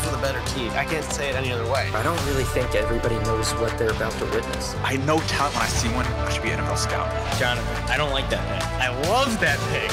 Bengals were the better team. I can't say it any other way. I don't really think everybody knows what they're about to witness. I know talent when I see one. I should be an NFL scout. Jonathan, I don't like that pick. I love that pick.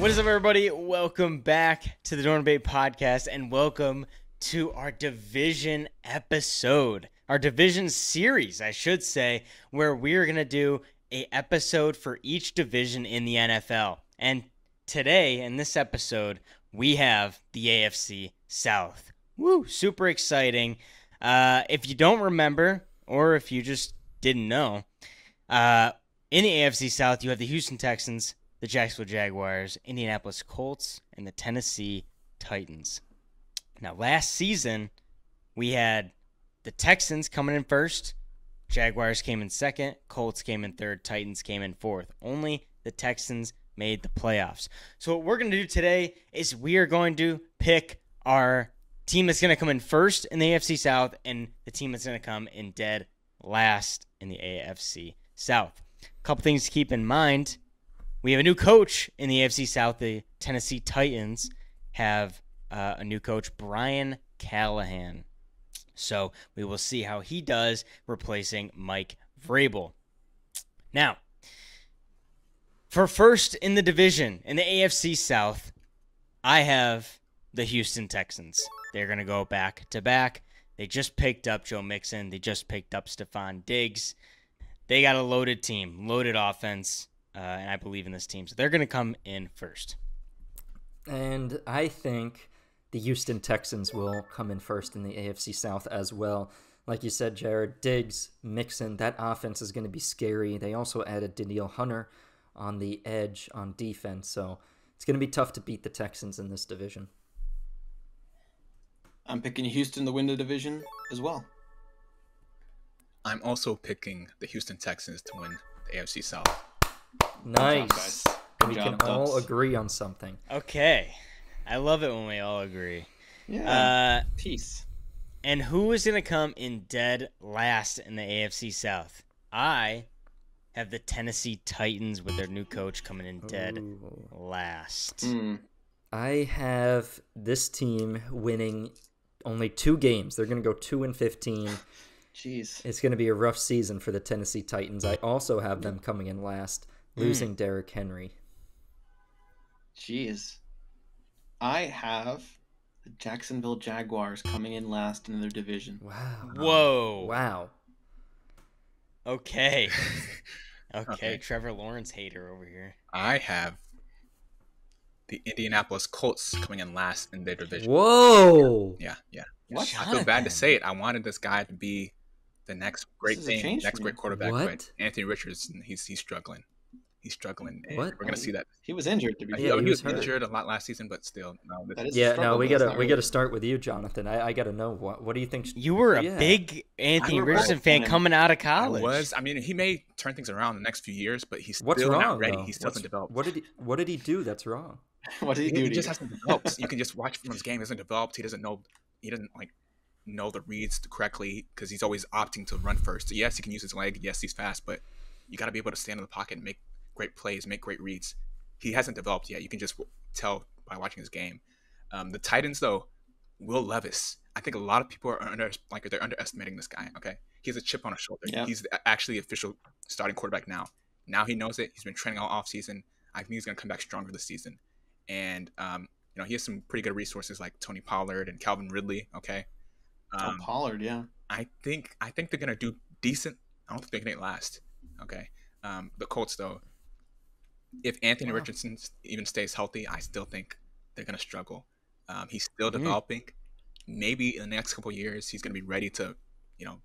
What is up, everybody? Welcome back to the Dorm Debate podcast and welcome to our division episode, our division series, I should say, where we're going to do a episode for each division in the NFL. And today in this episode, we have the AFC South. Woo, super exciting. Uh, if you don't remember, or if you just didn't know, uh, in the AFC South, you have the Houston Texans, the Jacksonville Jaguars, Indianapolis Colts, and the Tennessee Titans. Now, last season, we had the Texans coming in first, Jaguars came in second, Colts came in third, Titans came in fourth. Only the Texans made the playoffs. So what we're going to do today is we are going to pick our team that's going to come in first in the AFC South and the team that's going to come in dead last in the AFC South. A couple things to keep in mind. We have a new coach in the AFC South. The Tennessee Titans have uh, a new coach, Brian Callahan. So we will see how he does replacing Mike Vrabel. Now, for first in the division in the AFC South, I have the Houston Texans. They're going to go back to back. They just picked up Joe Mixon. They just picked up Stefon Diggs. They got a loaded team, loaded offense, uh, and I believe in this team. So they're going to come in first. And I think the Houston Texans will come in first in the AFC South as well. Like you said, Jared, Diggs, Mixon, that offense is going to be scary. They also added Danielle Hunter, on the edge on defense. So it's going to be tough to beat the Texans in this division. I'm picking Houston to win the division as well. I'm also picking the Houston Texans to win the AFC South. Nice. Job, we job, can all Ducks. agree on something. Okay. I love it when we all agree. Yeah. Uh, Peace. and who is going to come in dead last in the AFC South? I have the Tennessee Titans with their new coach coming in dead Ooh. last. Mm. I have this team winning only two games. They're going to go 2 and 15. Jeez. It's going to be a rough season for the Tennessee Titans. I also have them coming in last, losing Derrick Henry. Jeez. I have the Jacksonville Jaguars coming in last in their division. Wow. Whoa. Wow. Okay. okay. Okay. Trevor Lawrence hater over here. I have the Indianapolis Colts coming in last in their division. Whoa. Yeah, yeah. What? I feel bad to say it. I wanted this guy to be the next great thing, next great quarterback. What? But Anthony Richardson, he's he's struggling. He's struggling. and What? We're gonna see that. He was injured to be uh, I Yeah, he he was was hurt. injured a lot last season, but still, no. This, That is- Yeah, no, we gotta we really- gotta start with you, Jonathan. I, I gotta know what what do you think? You were a Yeah. big Anthony Richardson both fan fan. coming out of I college. was. I mean, he may turn things around in the next few years, but he's What's still wrong? not ready. though? He still What's- hasn't developed. What did he What did he do that's wrong? what did he He, do? he just you? hasn't developed. you can just watch from his game. He hasn't developed. He doesn't know. He doesn't like know the reads correctly because he's always opting to run first. Yes, he can use his leg. Yes, he's fast, but you got to be able to stand in the pocket and make great plays, make great reads. He hasn't developed yet. You can just tell by watching his game. Um, the Titans, though, Will Levis. I think a lot of people are under like they're underestimating this guy. Okay, he has a chip on his shoulder. Yep. He's actually the official starting quarterback now. Now he knows it. He's been training all off season. I think he's going to come back stronger this season. And um, you know he has some pretty good resources like Tony Pollard and Calvin Ridley. Okay, Oh, um, Pollard, yeah. I think I think they're gonna do decent. I don't think they're gonna last. Okay. Um, the Colts though, if Anthony Wow. Richardson even stays healthy, I still think they're gonna struggle. Um, he's still Mm. developing. Maybe in the next couple years, he's gonna be ready to, you know,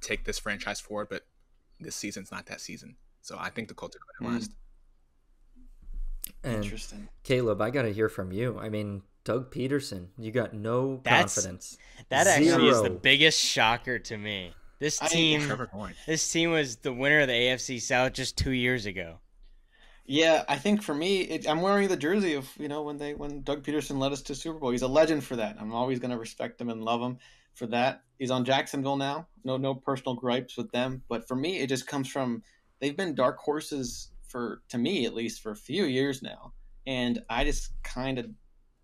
take this franchise forward. But this season's not that season. So I think the Colts are going to Mm. last. And Interesting. Caleb, I gotta hear from you. I mean, Doug Pederson, you got no That's- confidence. That actually is the biggest shocker to me. This team, this team was the winner of the AFC South just two years ago. Yeah, I think for me, it, I'm wearing the jersey of you know when they when Doug Pederson led us to Super Bowl. He's a legend for that. I'm always going to respect him and love him for that. He's on Jacksonville now. No no personal gripes with them, but for me, it just comes from they've been dark horses for to me at least for a few years now, and I just kind of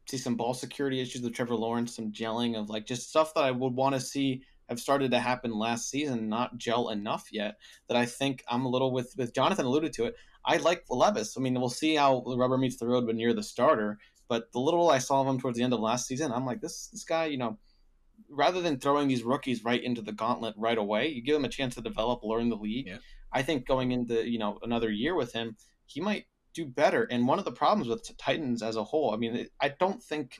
see some ball security issues with Trevor Lawrence, some gelling of like just stuff that I would want to see have started to happen last season, not gel enough yet. That I think I'm a little with with Jonathan alluded to it. I like Levis. I mean, we'll see how the rubber meets the road when you're the starter. But the little I saw of him towards the end of last season, I'm like, this this guy, you know, rather than throwing these rookies right into the gauntlet right away, you give them a chance to develop, learn the league. Yeah. I think going into you know another year with him, he might do better. And one of the problems with Titans as a whole, I mean, I don't think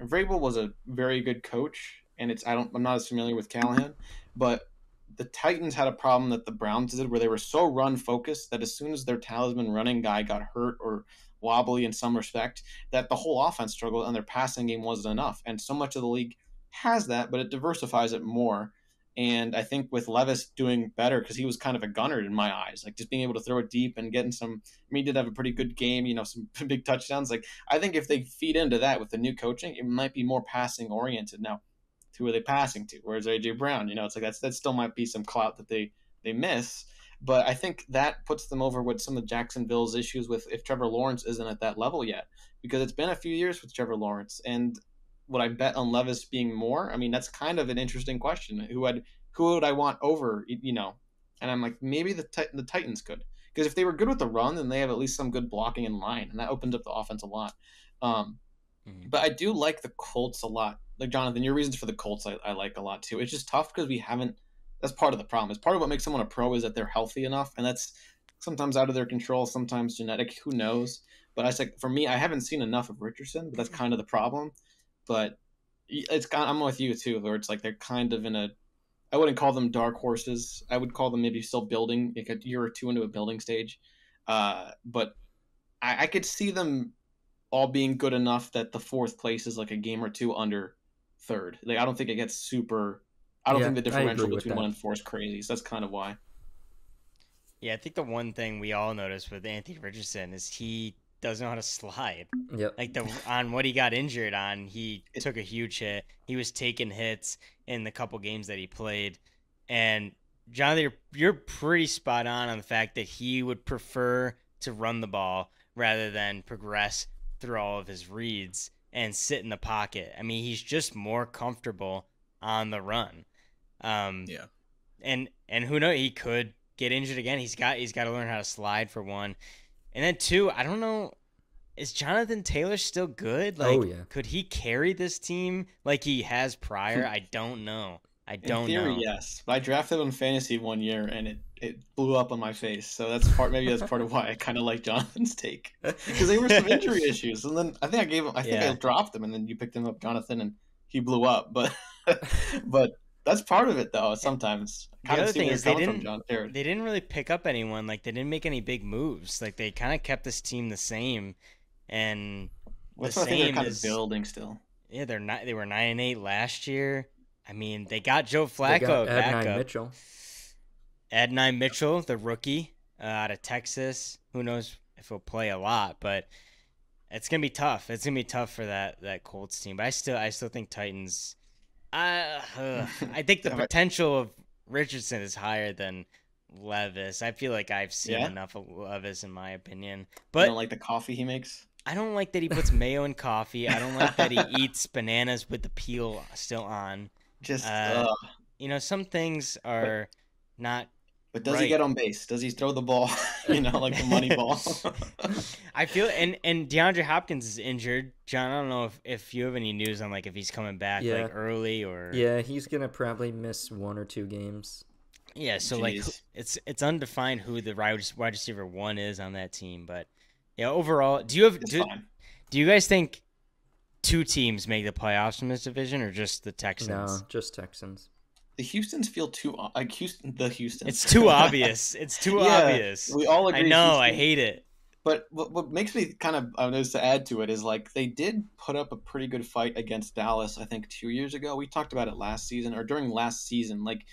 Vrabel was a very good coach, and it's I don't I'm not as familiar with Callahan, but the Titans had a problem that the Browns did, where they were so run focused that as soon as their talisman running guy got hurt or wobbly in some respect, that the whole offense struggled and their passing game wasn't enough. And so much of the league has that, but it diversifies it more. And I think with Levis doing better because he was kind of a gunner in my eyes, like just being able to throw it deep and getting some. I mean, he did have a pretty good game, you know, some big touchdowns. Like I think if they feed into that with the new coaching, it might be more passing oriented. Now, who are they passing to? Where's AJ Brown? You know, it's like that's that still might be some clout that they they miss. But I think that puts them over with some of Jacksonville's issues with if Trevor Lawrence isn't at that level yet, because it's been a few years with Trevor Lawrence, and would I bet on Levis being more? I mean, that's kind of an interesting question. Who would who would I want over? You know, and I'm like maybe the the Titans could because if they were good with the run, then they have at least some good blocking in line, and that opens up the offense a lot. Um, mm-hmm. But I do like the Colts a lot. Like Jonathan, your reasons for the Colts I, I like a lot too. It's just tough because we haven't. That's part of the problem. It's part of what makes someone a pro is that they're healthy enough, and that's sometimes out of their control, sometimes genetic. Who knows? But I like for me, I haven't seen enough of Richardson, but that's kind of the problem but it's. I'm with you too, where it's like they're kind of in a. I wouldn't call them dark horses. I would call them maybe still building, like a year or two into a building stage. Uh, but I, I could see them all being good enough that the fourth place is like a game or two under third. Like I don't think it gets super. I don't yeah, think the differential between one and four is crazy. So that's kind of why. Yeah, I think the one thing we all noticed with Anthony Richardson is he doesn't know how to slide. Yep. Like the on what he got injured on, he took a huge hit. He was taking hits in the couple games that he played, and Jonathan, you're, you're pretty spot on on the fact that he would prefer to run the ball rather than progress through all of his reads and sit in the pocket. I mean, he's just more comfortable on the run. Um, yeah. And and who knows? He could get injured again. He's got he's got to learn how to slide for one. And then two, I don't know, is Jonathan Taylor still good? Like, oh, yeah. could he carry this team like he has prior? I don't know. I don't in theory, know. Yes, I drafted him in fantasy one year, and it, it blew up on my face. So that's part. Maybe that's part of why I kind of like Jonathan's take because there were some injury issues, and then I think I gave him. I think yeah. I dropped him, and then you picked him up, Jonathan, and he blew up. But but that's part of it though. Sometimes the other thing is they didn't they didn't really pick up anyone. Like they didn't make any big moves. Like they kind of kept this team the same, and What's the same they're kind is, of building still. Yeah, they're not. They were nine and eight last year. I mean, they got Joe Flacco got back up. Mitchell. Adonai Mitchell, the rookie uh, out of Texas. Who knows if he'll play a lot, but it's gonna be tough. It's gonna be tough for that that Colts team. But I still I still think Titans I uh, I think the potential of Richardson is higher than Levis. I feel like I've seen yeah? enough of Levis in my opinion. But you don't like the coffee he makes. I don't like that he puts mayo in coffee. I don't like that he eats bananas with the peel still on. Just uh, you know, some things are not but does right. he get on base? Does he throw the ball? you know, like the money ball. I feel and and DeAndre Hopkins is injured. John, I don't know if, if you have any news on like if he's coming back yeah. like early or Yeah, he's gonna probably miss one or two games. Yeah, so Jeez. like it's it's undefined who the wide receiver one is on that team, but yeah, overall, do you have do, do you guys think two teams make the playoffs from this division or just the Texans? No, just Texans the Houston's feel too like Houston. The Houston. It's too obvious. It's too yeah, obvious. We all agree. I know. Houston. I hate it. But what, what makes me kind of I noticed to add to it is like they did put up a pretty good fight against Dallas. I think two years ago. We talked about it last season or during last season. Like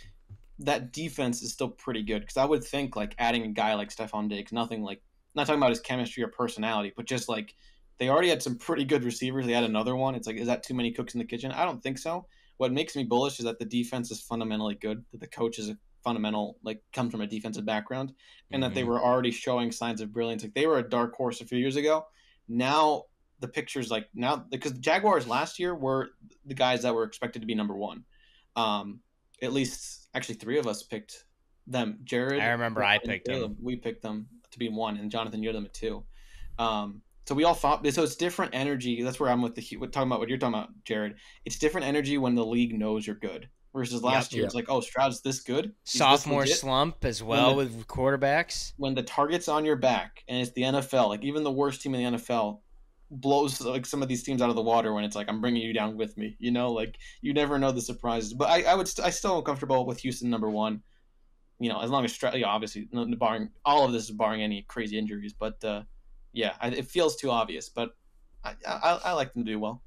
that defense is still pretty good because I would think like adding a guy like Stefon Diggs, nothing like not talking about his chemistry or personality, but just like they already had some pretty good receivers. They had another one. It's like is that too many cooks in the kitchen? I don't think so what makes me bullish is that the defense is fundamentally good. That the coach is a fundamental like comes from a defensive background, and mm-hmm. that they mm-hmm. were already showing signs of brilliance. Like they were a dark horse a few years ago. Now the picture's like now because the Jaguars last year were the guys that were expected to be number one. Um, at least actually three of us picked them. Jared, I remember I picked Caleb, them. We picked them to be one, and Jonathan, you're them at two. Um, so we all thought so. It's different energy. That's where I'm with the with talking about what you're talking about, Jared. It's different energy when the league knows you're good. Versus last year, Yep. it's like, oh, Stroud's this good. He's Sophomore legit. slump as well the- with quarterbacks. When the target's on your back, and it's the NFL, like even the worst team in the NFL blows like some of these teams out of the water when it's like I'm bringing you down with me. You know, like you never know the surprises. But I, I would, st- I still am comfortable with Houston number one. You know, as long as Stroud, yeah, obviously, barring all of this is barring any crazy injuries. But uh, yeah, it feels too obvious. But I, I, I like them to do well.